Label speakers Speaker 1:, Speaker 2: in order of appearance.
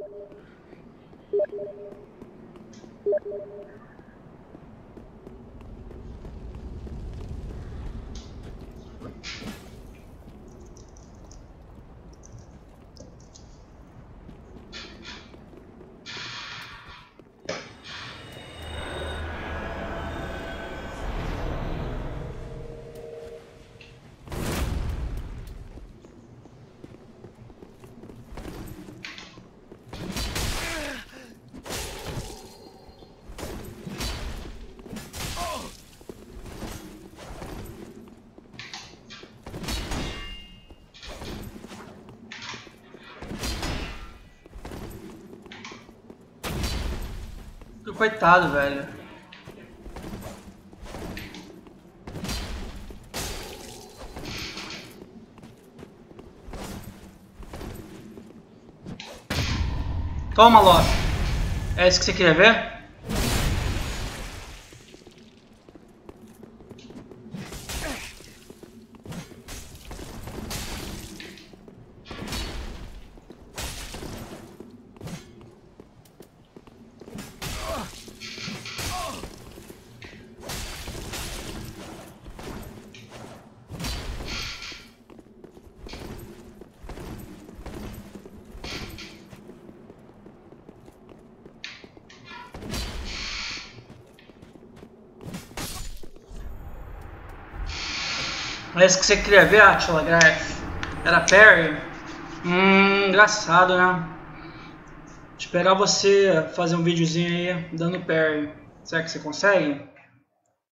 Speaker 1: Thank you. Coitado, velho. Toma, Loki. É isso que você queria ver? Mas que você queria ver, Atila Graff? Era Perry? Hum, engraçado, né? Esperar você fazer um videozinho aí dando Perry. Será que você consegue?